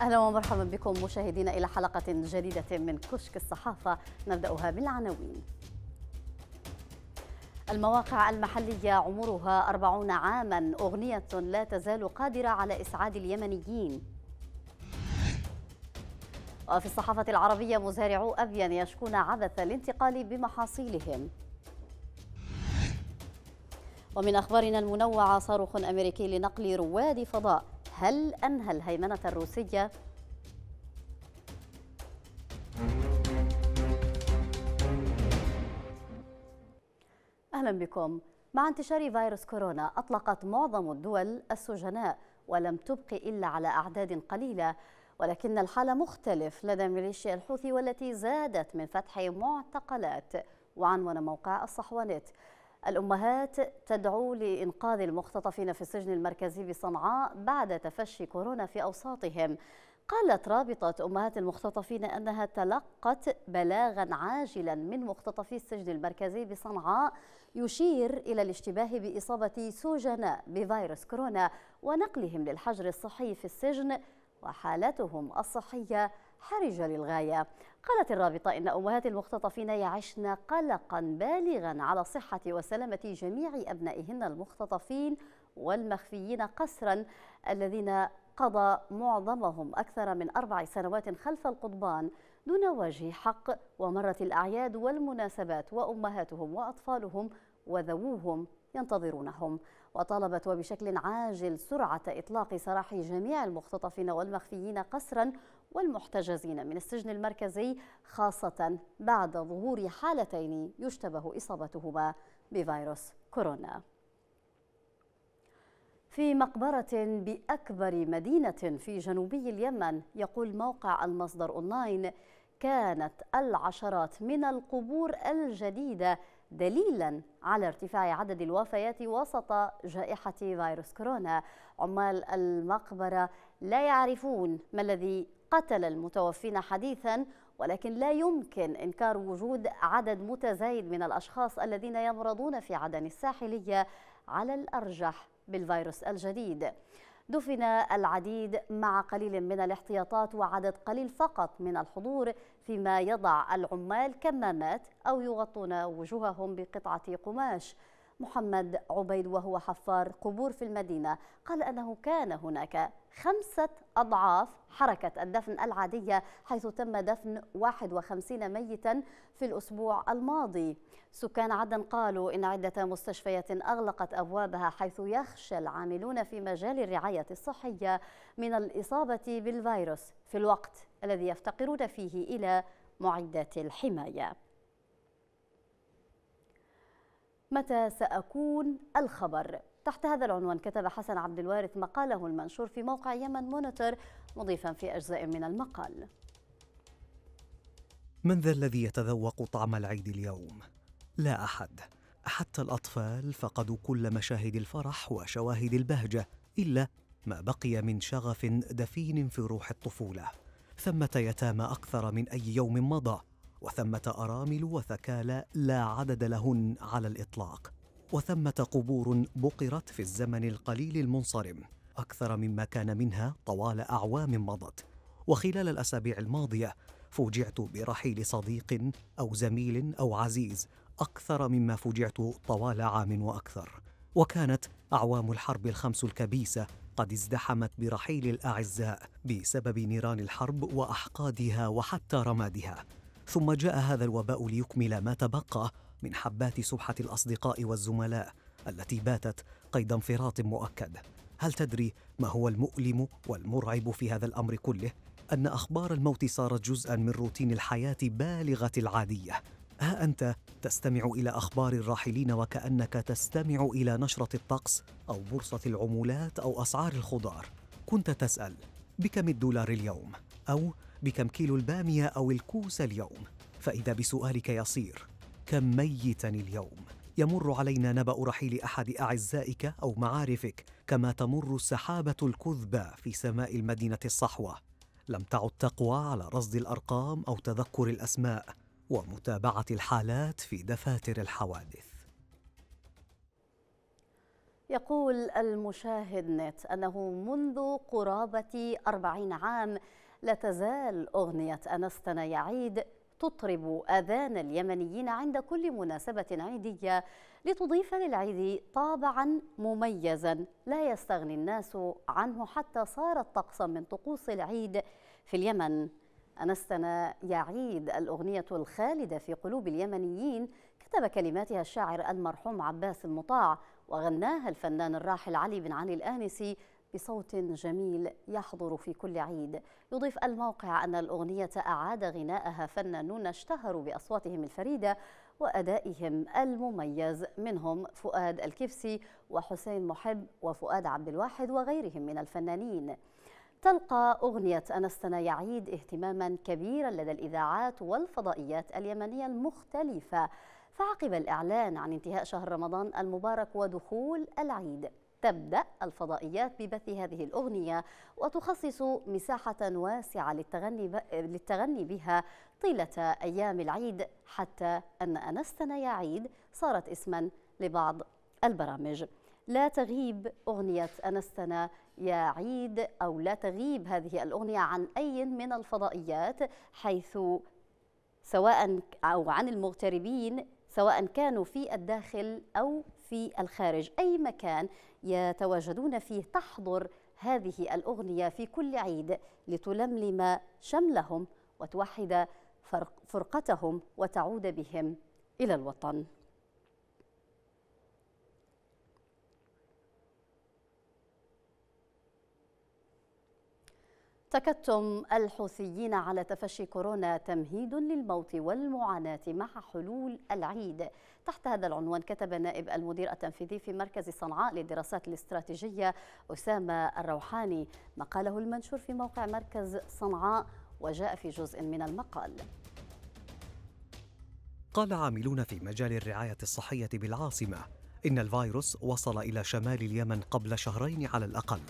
أهلا ومرحبا بكم مشاهدينا إلى حلقة جديدة من كشك الصحافة نبدأها بالعناوين. المواقع المحلية عمرها أربعون عاما أغنية لا تزال قادرة على إسعاد اليمنيين. وفي الصحافة العربية مزارعو ابين يشكون عبث الانتقال بمحاصيلهم. ومن أخبارنا المنوعة صاروخ أمريكي لنقل رواد فضاء هل أنهى الهيمنة الروسية؟ أهلا بكم. مع انتشار فيروس كورونا أطلقت معظم الدول السجناء ولم تبق إلا على أعداد قليلة. ولكن الحال مختلف لدى ميليشيا الحوثي والتي زادت من فتح معتقلات. وعنون موقع الصحوانت الأمهات تدعو لإنقاذ المختطفين في السجن المركزي بصنعاء بعد تفشي كورونا في أوساطهم. قالت رابطة أمهات المختطفين أنها تلقت بلاغا عاجلا من مختطفي السجن المركزي بصنعاء يشير إلى الاشتباه بإصابة سجناء بفيروس كورونا ونقلهم للحجر الصحي في السجن وحالتهم الصحية حرجة للغاية. قالت الرابطة إن أمهات المختطفين يعشن قلقا بالغا على صحة وسلامة جميع أبنائهن المختطفين والمخفيين قسرا الذين قضى معظمهم أكثر من أربع سنوات خلف القضبان دون وجه حق ومرت الأعياد والمناسبات وأمهاتهم وأطفالهم وذووهم ينتظرونهم. وطالبت وبشكل عاجل سرعة إطلاق سراح جميع المختطفين والمخفيين قسرا والمحتجزين من السجن المركزي خاصة بعد ظهور حالتين يشتبه إصابتهما بفيروس كورونا. في مقبرة بأكبر مدينة في جنوبي اليمن يقول موقع المصدر أونلاين كانت العشرات من القبور الجديدة دليلا على ارتفاع عدد الوفيات وسط جائحة فيروس كورونا. عمال المقبرة لا يعرفون ما الذي قتل المتوفين حديثا ولكن لا يمكن إنكار وجود عدد متزايد من الأشخاص الذين يمرضون في عدن الساحلية على الأرجح بالفيروس الجديد. دفن العديد مع قليل من الاحتياطات وعدد قليل فقط من الحضور فيما يضع العمال كمامات أو يغطون وجوههم بقطعة قماش. محمد عبيد وهو حفار قبور في المدينة قال أنه كان هناك خمسة أضعاف حركة الدفن العادية حيث تم دفن 51 ميتا في الأسبوع الماضي. سكان عدن قالوا إن عدة مستشفيات أغلقت أبوابها حيث يخشى العاملون في مجال الرعاية الصحية من الإصابة بالفيروس في الوقت الذي يفتقرون فيه إلى معدات الحماية. متى سأكون الخبر؟ تحت هذا العنوان كتب حسن عبد الوارث مقاله المنشور في موقع يمن مونيتور مضيفا في أجزاء من المقال. من ذا الذي يتذوق طعم العيد اليوم؟ لا أحد. حتى الأطفال فقدوا كل مشاهد الفرح وشواهد البهجة إلا ما بقي من شغف دفين في روح الطفولة. ثمة يتامى أكثر من أي يوم مضى. وثمة أرامل وثكالى لا عدد لهن على الإطلاق. وثمة قبور بقرت في الزمن القليل المنصرم. أكثر مما كان منها طوال أعوام مضت. وخلال الأسابيع الماضية فوجعت برحيل صديق أو زميل أو عزيز أكثر مما فوجعت طوال عام وأكثر. وكانت أعوام الحرب الخمس الكبيسة قد ازدحمت برحيل الأعزاء بسبب نيران الحرب وأحقادها وحتى رمادها. ثم جاء هذا الوباء ليكمل ما تبقى من حبات سبحة الأصدقاء والزملاء التي باتت قيد انفراط مؤكد هل تدري ما هو المؤلم والمرعب في هذا الأمر كله؟ أن أخبار الموت صارت جزءا من روتين الحياة بالغة العادية ها أنت تستمع إلى أخبار الراحلين وكأنك تستمع إلى نشرة الطقس أو بورصة العمولات أو أسعار الخضار كنت تسأل بكم الدولار اليوم؟ أو بكم كيلو البامية أو الكوس اليوم؟ فإذا بسؤالك يصير كم ميتا اليوم؟ يمر علينا نبأ رحيل أحد أعزائك أو معارفك كما تمر السحابة الكذبة في سماء المدينة الصحوة لم تعد تقوى على رصد الأرقام أو تذكر الأسماء ومتابعة الحالات في دفاتر الحوادث يقول المشاهد نت أنه منذ قرابة أربعين عام لا تزال أغنية أنستنا يعيد تطرب آذان اليمنيين عند كل مناسبة عيدية لتضيف للعيد طابعا مميزا لا يستغني الناس عنه حتى صارت طقسا من طقوس العيد في اليمن. أنستنا يعيد الأغنية الخالدة في قلوب اليمنيين كتب كلماتها الشاعر المرحوم عباس المطاع وغناها الفنان الراحل علي بن علي الآنسي بصوت جميل يحضر في كل عيد. يضيف الموقع أن الأغنية أعاد غناءها فنانون اشتهروا بأصواتهم الفريدة وأدائهم المميز. منهم فؤاد الكفسي وحسين محب وفؤاد عبد الواحد وغيرهم من الفنانين. تلقى أغنية أنستنا يعيد اهتماما كبيرا لدى الإذاعات والفضائيات اليمنية المختلفة. فعقب الإعلان عن انتهاء شهر رمضان المبارك ودخول العيد. تبدأ الفضائيات ببث هذه الأغنية وتخصص مساحة واسعة للتغني, للتغني بها طيلة أيام العيد حتى أن أنستنا يا عيد صارت اسما لبعض البرامج. لا تغيب أغنية أنستنا يا عيد أو لا تغيب هذه الأغنية عن أي من الفضائيات حيث سواء أو عن المغتربين سواء كانوا في الداخل أو في الخارج. أي مكان يتواجدون فيه تحضر هذه الأغنية في كل عيد لتلملم شملهم وتوحد فرقتهم وتعود بهم إلى الوطن. تكتم الحوثيين على تفشي كورونا تمهيد للموت والمعاناة مع حلول العيد. تحت هذا العنوان كتب نائب المدير التنفيذي في مركز صنعاء للدراسات الاستراتيجية أسامة الروحاني. مقاله المنشور في موقع مركز صنعاء وجاء في جزء من المقال. قال عاملون في مجال الرعاية الصحية بالعاصمة إن الفيروس وصل إلى شمال اليمن قبل شهرين على الأقل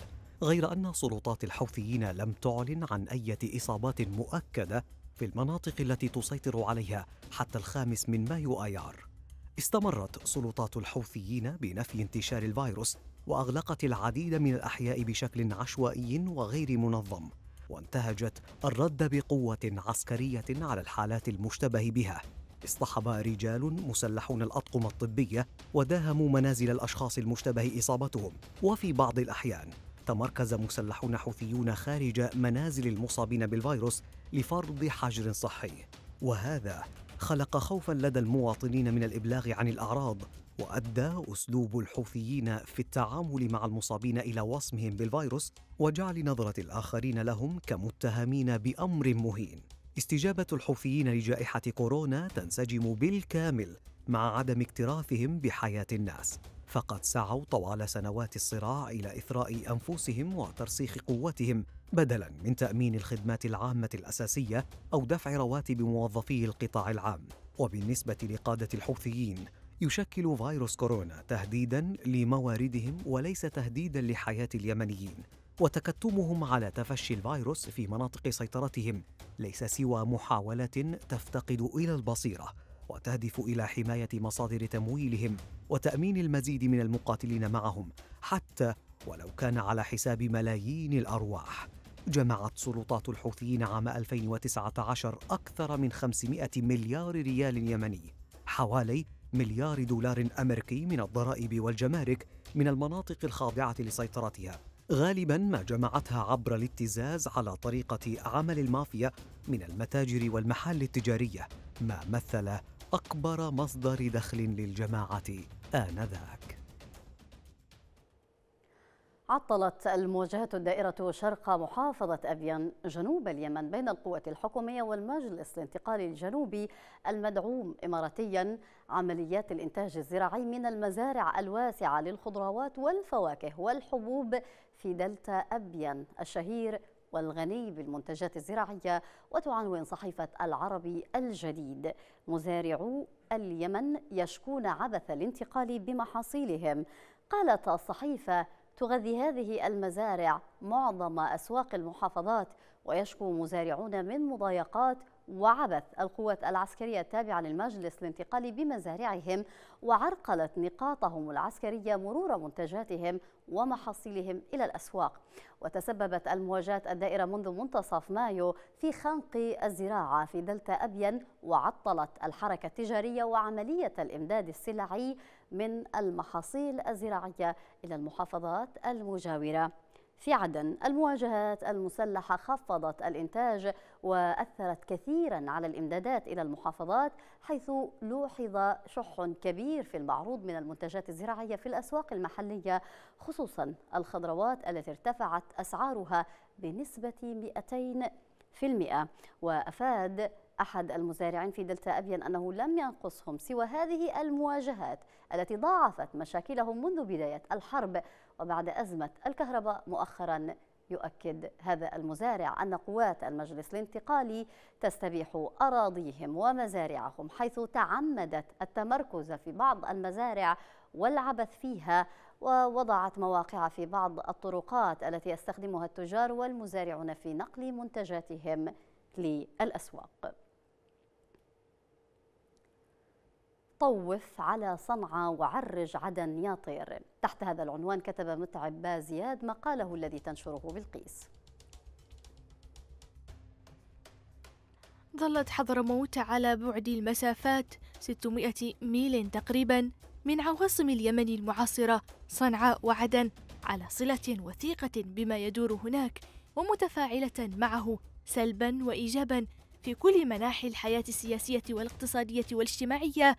غير أن سلطات الحوثيين لم تعلن عن أي إصابات مؤكدة في المناطق التي تسيطر عليها حتى الخامس من مايو آيار. استمرت سلطات الحوثيين بنفي انتشار الفيروس وأغلقت العديد من الأحياء بشكل عشوائي وغير منظم وانتهجت الرد بقوة عسكرية على الحالات المشتبه بها. اصطحب رجال مسلحون الأطقم الطبية وداهموا منازل الأشخاص المشتبه إصابتهم. وفي بعض الأحيان تمركز مسلحون حوثيون خارج منازل المصابين بالفيروس لفرض حجر صحي. وهذا خلق خوفا لدى المواطنين من الإبلاغ عن الأعراض وأدى أسلوب الحوثيين في التعامل مع المصابين إلى وصمهم بالفيروس وجعل نظرة الآخرين لهم كمتهمين بأمر مهين. استجابة الحوثيين لجائحة كورونا تنسجم بالكامل مع عدم اكتراثهم بحياة الناس. فقد سعوا طوال سنوات الصراع إلى إثراء أنفسهم وترسيخ قوتهم بدلا من تأمين الخدمات العامة الأساسية أو دفع رواتب موظفي القطاع العام. وبالنسبة لقادة الحوثيين يشكل فيروس كورونا تهديدا لمواردهم وليس تهديدا لحياة اليمنيين. وتكتمهم على تفشي الفيروس في مناطق سيطرتهم. ليس سوى محاولة تفتقد إلى البصيرة وتهدف إلى حماية مصادر تمويلهم وتأمين المزيد من المقاتلين معهم حتى ولو كان على حساب ملايين الأرواح. جمعت سلطات الحوثيين عام 2019 أكثر من 500 مليار ريال يمني حوالي مليار دولار أمريكي من الضرائب والجمارك من المناطق الخاضعة لسيطرتها. غالبا ما جمعتها عبر الابتزاز على طريقة عمل المافيا من المتاجر والمحال التجارية ما مثل أكبر مصدر دخل للجماعة آنذاك. عطلت المواجهات الدائرة شرق محافظة أبيان جنوب اليمن بين القوة الحكومية والمجلس الانتقالي الجنوبي المدعوم إماراتيا عمليات الإنتاج الزراعي من المزارع الواسعة للخضروات والفواكه والحبوب في دلتا أبيان الشهير والغني بالمنتجات الزراعية وتعنون صحيفة العربي الجديد. مزارعو اليمن يشكون عبث الانتقال بمحاصيلهم. قالت الصحيفة تغذي هذه المزارع معظم أسواق المحافظات ويشكو مزارعون من مضايقات وعبث. القوات العسكرية التابعة للمجلس الانتقالي بمزارعهم وعرقلت نقاطهم العسكرية مرور منتجاتهم ومحاصيلهم إلى الأسواق. وتسببت المواجهات الدائرة منذ منتصف مايو في خنق الزراعة في دلتا أبين وعطلت الحركة التجارية وعملية الإمداد السلعي من المحاصيل الزراعية إلى المحافظات المجاورة. في عدن المواجهات المسلحة خفضت الإنتاج وأثرت كثيرا على الإمدادات إلى المحافظات حيث لوحظ شح كبير في المعروض من المنتجات الزراعية في الأسواق المحلية خصوصا الخضروات التي ارتفعت أسعارها بنسبة 200% وأفاد أحد المزارعين في دلتا أبين أنه لم ينقصهم سوى هذه المواجهات التي ضاعفت مشاكلهم منذ بداية الحرب. وبعد أزمة الكهرباء مؤخرا يؤكد هذا المزارع أن قوات المجلس الانتقالي تستبيح أراضيهم ومزارعهم حيث تعمدت التمركز في بعض المزارع والعبث فيها ووضعت مواقع في بعض الطرقات التي يستخدمها التجار والمزارعون في نقل منتجاتهم للأسواق. طوف على صنعاء وعرج عدن يا طير تحت هذا العنوان كتب متعب بازياد مقاله الذي تنشره بالقيس. ظلت حضرموت على بعد المسافات 600 ميل تقريبا من عواصم اليمن المعاصرة صنعاء وعدن على صلة وثيقة بما يدور هناك ومتفاعلة معه سلبا وإيجابا في كل مناحي الحياة السياسية والاقتصادية والاجتماعية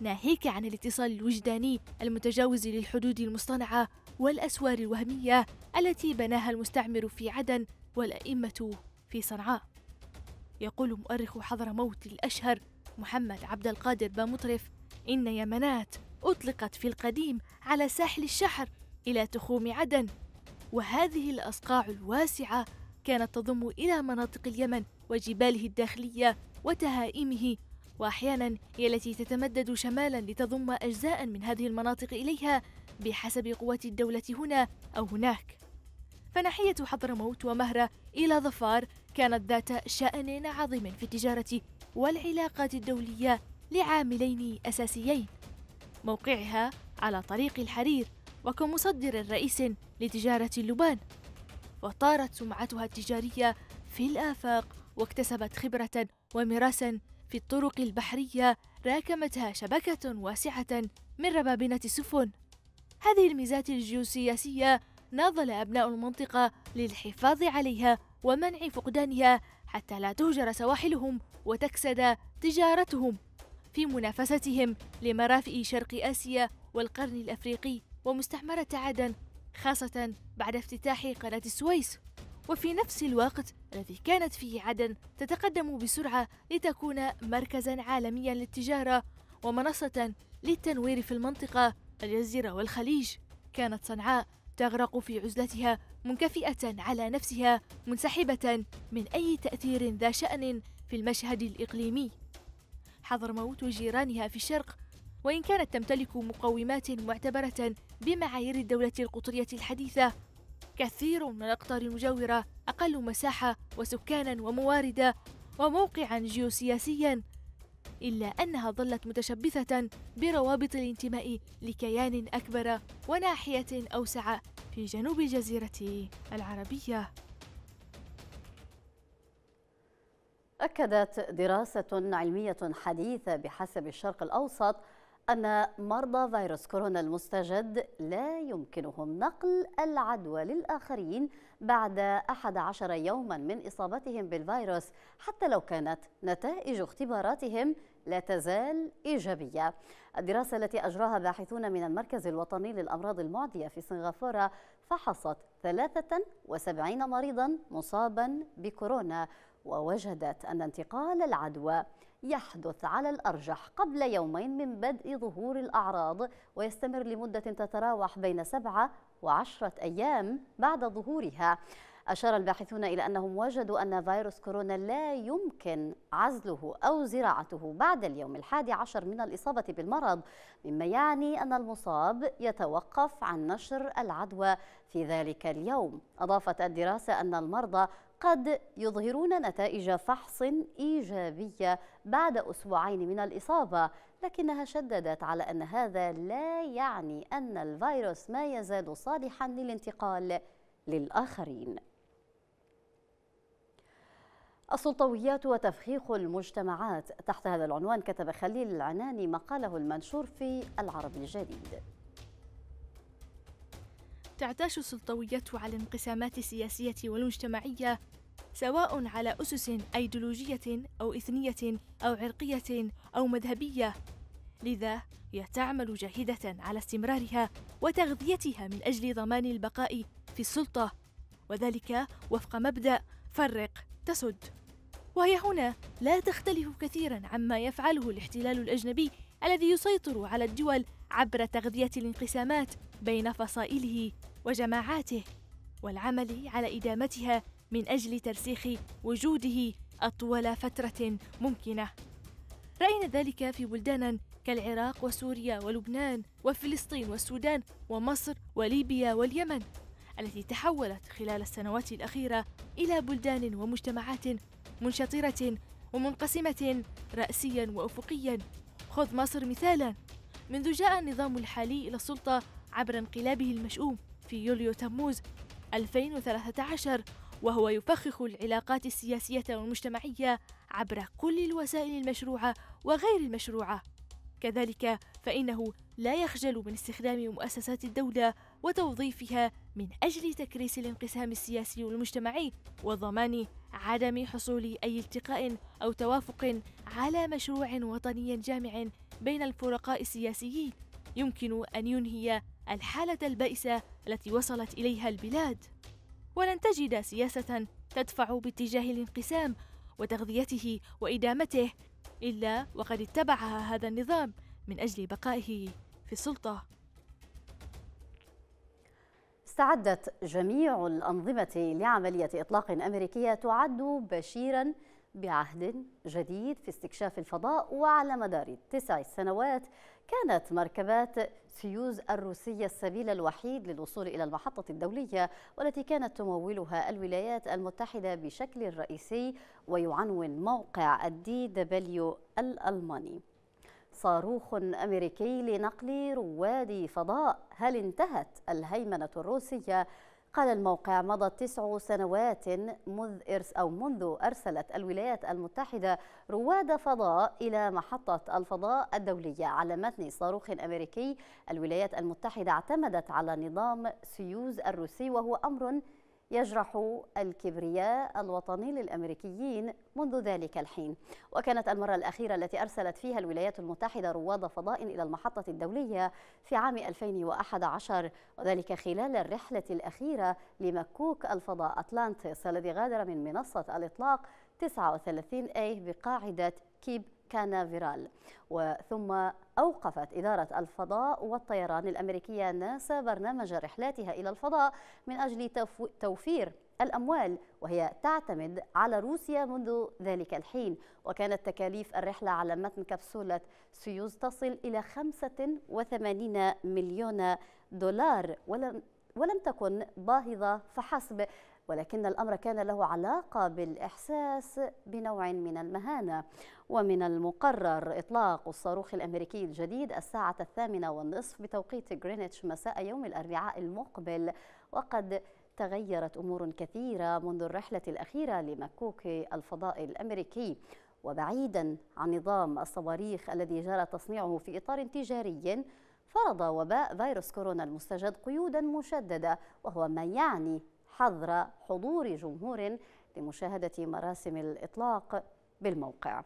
ناهيك عن الاتصال الوجداني المتجاوز للحدود المصطنعة والأسوار الوهمية التي بناها المستعمر في عدن والأئمة في صنعاء. يقول مؤرخ حضرموت الأشهر محمد عبد القادر بامطرف إن يمنات أطلقت في القديم على ساحل الشحر إلى تخوم عدن. وهذه الأصقاع الواسعة كانت تضم إلى مناطق اليمن وجباله الداخلية وتهائمه وأحيانا هي التي تتمدد شمالا لتضم أجزاء من هذه المناطق إليها بحسب قوات الدولة هنا أو هناك. فناحية حضرموت ومهرة إلى ظفار كانت ذات شأن عظيم في التجارة والعلاقات الدولية لعاملين أساسيين. موقعها على طريق الحرير وكمصدر رئيس لتجارة اللبان وطارت سمعتها التجارية في الآفاق واكتسبت خبرة وميراثا في الطرق البحرية راكمتها شبكة واسعة من ربابنة السفن هذه الميزات الجيوسياسية ناضل أبناء المنطقة للحفاظ عليها ومنع فقدانها حتى لا تهجر سواحلهم وتكسد تجارتهم. في منافستهم لمرافئ شرق آسيا والقرن الأفريقي ومستعمرة عدن خاصة بعد افتتاح قناة السويس. وفي نفس الوقت الذي كانت فيه عدن تتقدم بسرعة لتكون مركزا عالميا للتجارة ومنصة للتنوير في المنطقة الجزيرة والخليج. كانت صنعاء تغرق في عزلتها منكفئة على نفسها منسحبة من أي تأثير ذا شأن في المشهد الإقليمي. حضرموت وجيرانها في الشرق وإن كانت تمتلك مقومات معتبرة بمعايير الدولة القطرية الحديثة. كثير من الأقطار المجاورة أقل مساحة وسكانا وموارد وموقعا جيوسياسيا إلا أنها ظلت متشبثة بروابط الانتماء لكيان أكبر وناحية أوسع في جنوب الجزيرة العربية. أكدت دراسة علمية حديثة بحسب الشرق الأوسط أن مرضى فيروس كورونا المستجد لا يمكنهم نقل العدوى للآخرين بعد 11 يوما من إصابتهم بالفيروس حتى لو كانت نتائج اختباراتهم لا تزال إيجابية. الدراسة التي أجراها باحثون من المركز الوطني للأمراض المعدية في سنغافورة فحصت 73 مريضا مصابا بكورونا ووجدت أن انتقال العدوى يحدث على الأرجح قبل يومين من بدء ظهور الأعراض ويستمر لمدة تتراوح بين سبعة وعشرة أيام بعد ظهورها. أشار الباحثون إلى أنهم وجدوا أن فيروس كورونا لا يمكن عزله أو زراعته بعد اليوم الحادي عشر من الإصابة بالمرض مما يعني أن المصاب يتوقف عن نشر العدوى في ذلك اليوم. أضافت الدراسة أن المرضى قد يظهرون نتائج فحص إيجابية بعد أسبوعين من الإصابة لكنها شددت على أن هذا لا يعني أن الفيروس ما يزال صالحا للانتقال للآخرين. السلطويات وتفخيخ المجتمعات تحت هذا العنوان كتب خليل العناني مقاله المنشور في العربي الجديد. تعتاش السلطويات على الانقسامات السياسية والمجتمعية سواء على أسس أيديولوجية أو إثنية أو عرقية أو مذهبية. لذا هي تعمل جاهدة على استمرارها وتغذيتها من أجل ضمان البقاء في السلطة. وذلك وفق مبدأ فرق تسد. وهي هنا لا تختلف كثيرا عما يفعله الاحتلال الأجنبي الذي يسيطر على الدول عبر تغذية الانقسامات بين فصائله وجماعاته والعمل على إدامتها من أجل ترسيخ وجوده أطول فترة ممكنة. رأينا ذلك في بلدان كالعراق وسوريا ولبنان وفلسطين والسودان ومصر وليبيا واليمن التي تحولت خلال السنوات الأخيرة إلى بلدان ومجتمعات منشطرة ومنقسمة رأسيا وأفقيا. خذ مصر مثالا. منذ جاء النظام الحالي إلى السلطة عبر انقلابه المشؤوم في يوليو تموز 2013 وهو يفخخ العلاقات السياسية والمجتمعية عبر كل الوسائل المشروعة وغير المشروعة. كذلك فإنه لا يخجل من استخدام مؤسسات الدولة وتوظيفها من أجل تكريس الانقسام السياسي والمجتمعي وضمان عدم حصول أي التقاء أو توافق على مشروع وطني جامع بين الفرقاء السياسيين. يمكن أن ينهي الحالة البائسة التي وصلت إليها البلاد. ولن تجد سياسة تدفع باتجاه الانقسام وتغذيته وإدامته إلا وقد اتبعها هذا النظام من أجل بقائه في السلطة. استعدت جميع الأنظمة لعملية إطلاق أمريكية تعد بشيرا بعهد جديد في استكشاف الفضاء وعلى مدار تسع سنوات كانت مركبات سيوز الروسية السبيل الوحيد للوصول إلى المحطة الدولية والتي كانت تمولها الولايات المتحدة بشكل رئيسي ويعنون موقع ال DW الألماني. صاروخ أمريكي لنقل رواد فضاء هل انتهت الهيمنة الروسية؟ قال الموقع مضت تسع سنوات منذ إرس أو منذ أرسلت الولايات المتحدة رواد فضاء إلى محطة الفضاء الدولية على متن صاروخ أمريكي. الولايات المتحدة اعتمدت على نظام سيوز الروسي وهو أمر يجرح الكبرياء الوطني للأمريكيين منذ ذلك الحين. وكانت المرة الأخيرة التي أرسلت فيها الولايات المتحدة رواد فضاء إلى المحطة الدولية في عام 2011 وذلك خلال الرحلة الأخيرة لمكوك الفضاء أتلانتس الذي غادر من منصة الإطلاق 39 أي بقاعدة كيب كانافيرال وثم أوقفت إدارة الفضاء والطيران الأمريكية ناسا برنامج رحلاتها إلى الفضاء من أجل توفير الأموال وهي تعتمد على روسيا منذ ذلك الحين. وكانت تكاليف الرحلة على متن كبسولة سيوز تصل إلى 85 مليون دولار ولم ولم تكن باهظة فحسب ولكن الأمر كان له علاقة بالإحساس بنوع من المهانة ومن المقرر. إطلاق الصاروخ الأمريكي الجديد الساعة الثامنة والنصف بتوقيت غرينتش مساء يوم الأربعاء المقبل وقد تغيرت أمور كثيرة منذ الرحلة الأخيرة لمكوك الفضاء الأمريكي. وبعيدا عن نظام الصواريخ الذي جرى تصنيعه في إطار تجاري فرض وباء فيروس كورونا المستجد قيودا مشددة وهو ما يعني حظر حضور جمهور لمشاهدة مراسم الإطلاق بالموقع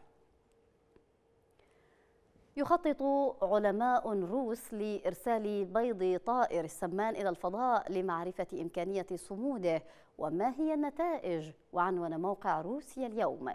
يخطط علماء روس لإرسال بيض طائر السمان إلى الفضاء لمعرفة إمكانية صموده وما هي النتائج وعنون موقع روسيا اليوم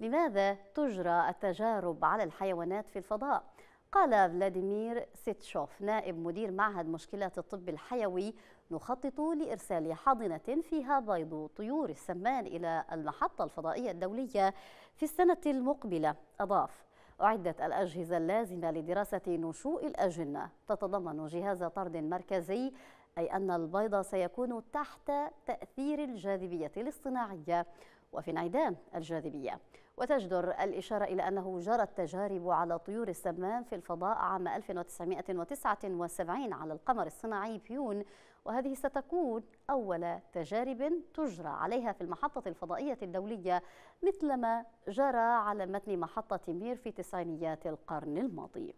لماذا تجرى التجارب على الحيوانات في الفضاء؟ قال فلاديمير سيتشوف نائب مدير معهد مشكلات الطب الحيوي نخطط لإرسال حاضنة فيها بيض طيور السمان إلى المحطة الفضائية الدولية في السنة المقبلة. أضاف أعدت الأجهزة اللازمة لدراسة نشوء الأجنة. تتضمن جهاز طرد مركزي أي أن البيض سيكون تحت تأثير الجاذبية الاصطناعية وفي انعدام الجاذبية. وتجدر الإشارة إلى أنه جرت تجارب على طيور السمان في الفضاء عام 1979 على القمر الصناعي بيون وهذه ستكون أول تجارب تجرى عليها في المحطة الفضائية الدولية مثلما جرى على متن محطة مير في تسعينيات القرن الماضي.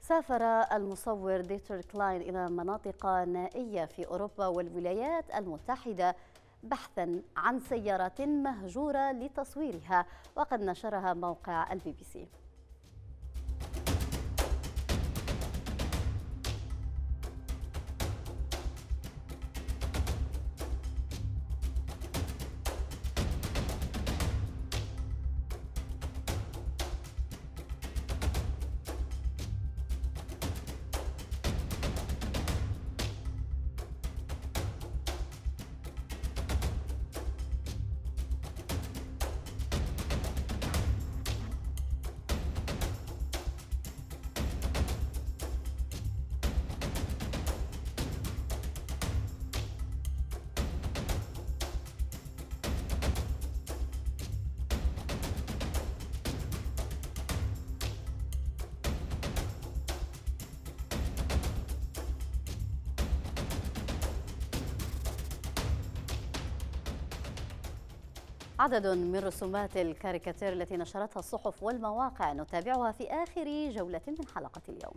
سافر المصور ديتر كلاين إلى مناطق نائية في أوروبا والولايات المتحدة بحثا عن سيارة مهجورة لتصويرها وقد نشرها موقع البي بي سي. عدد من رسومات الكاريكاتير التي نشرتها الصحف والمواقع نتابعها في آخر جولة من حلقة اليوم.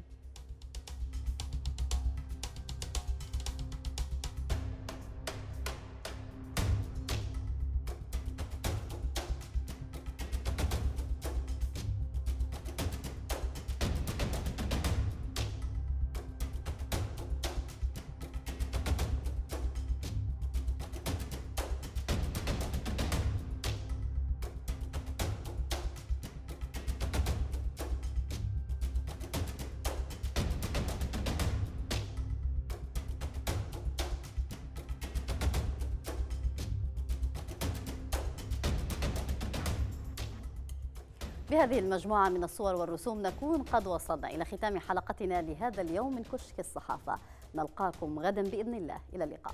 بهذه المجموعة من الصور والرسوم نكون قد وصلنا إلى ختام حلقتنا لهذا اليوم من كشك الصحافة. نلقاكم غدا بإذن الله. إلى اللقاء.